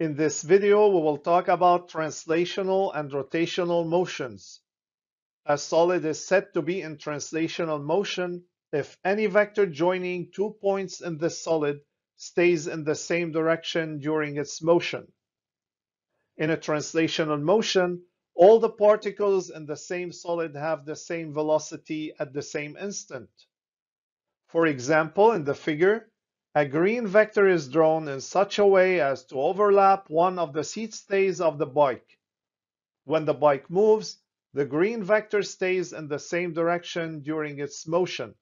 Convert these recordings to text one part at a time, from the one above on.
In this video, we will talk about translational and rotational motions. A solid is said to be in translational motion if any vector joining two points in the solid stays in the same direction during its motion. In a translational motion, all the particles in the same solid have the same velocity at the same instant. For example, in the figure, a green vector is drawn in such a way as to overlap one of the seat stays of the bike. When the bike moves, the green vector stays in the same direction during its motion.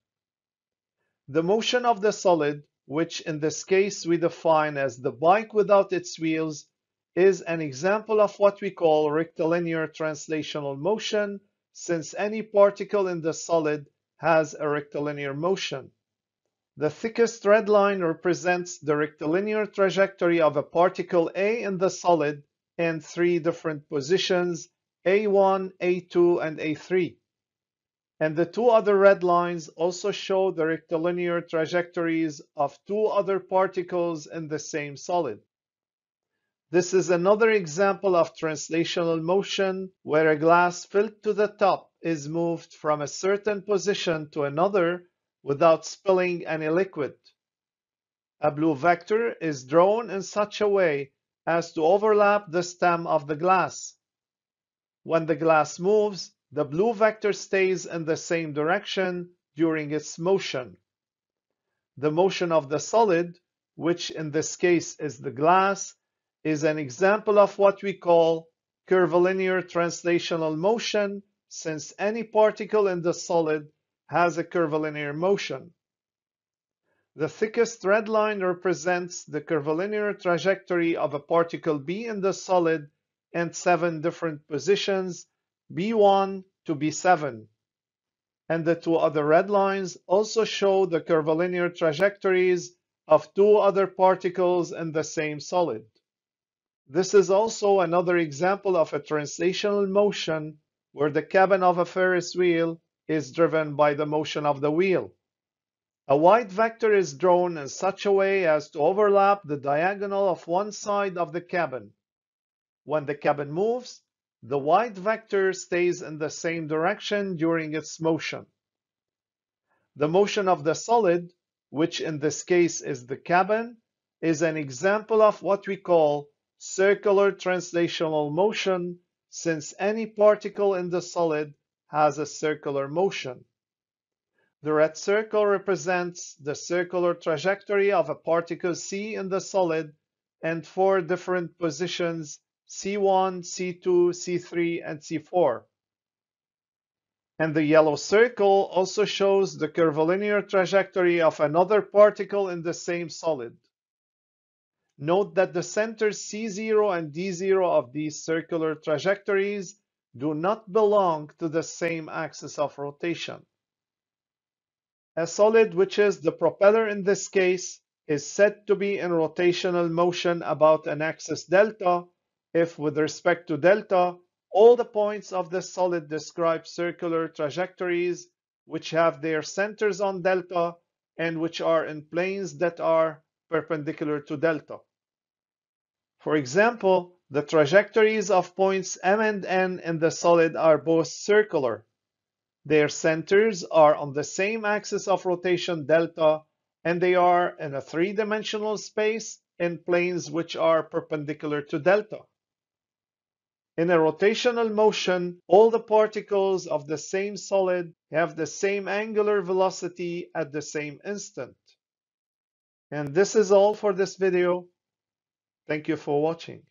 The motion of the solid, which in this case we define as the bike without its wheels, is an example of what we call rectilinear translational motion, since any particle in the solid has a rectilinear motion. The thickest red line represents the rectilinear trajectory of a particle A in the solid in three different positions, A1, A2, and A3. And the two other red lines also show the rectilinear trajectories of two other particles in the same solid. This is another example of translational motion where a glass filled to the top is moved from a certain position to another without spilling any liquid. A blue vector is drawn in such a way as to overlap the stem of the glass. When the glass moves, the blue vector stays in the same direction during its motion. The motion of the solid, which in this case is the glass, is an example of what we call curvilinear translational motion since any particle in the solid has a curvilinear motion. The thickest red line represents the curvilinear trajectory of a particle B in the solid in seven different positions, B1 to B7. And the two other red lines also show the curvilinear trajectories of two other particles in the same solid. This is also another example of a translational motion where the cabin of a Ferris wheel is driven by the motion of the wheel. A white vector is drawn in such a way as to overlap the diagonal of one side of the cabin. When the cabin moves, the white vector stays in the same direction during its motion. The motion of the solid, which in this case is the cabin, is an example of what we call circular translational motion since any particle in the solid has a circular motion. The red circle represents the circular trajectory of a particle C in the solid and four different positions C1, C2, C3, and C4. And the yellow circle also shows the curvilinear trajectory of another particle in the same solid. Note that the centers C0 and D0 of these circular trajectories do not belong to the same axis of rotation. A solid, which is the propeller in this case, is said to be in rotational motion about an axis delta if with respect to delta, all the points of the solid describe circular trajectories which have their centers on delta and which are in planes that are perpendicular to delta. For example, the trajectories of points M and N in the solid are both circular. Their centers are on the same axis of rotation delta, and they are in a three-dimensional space in planes which are perpendicular to delta. In a rotational motion, all the particles of the same solid have the same angular velocity at the same instant. And this is all for this video. Thank you for watching.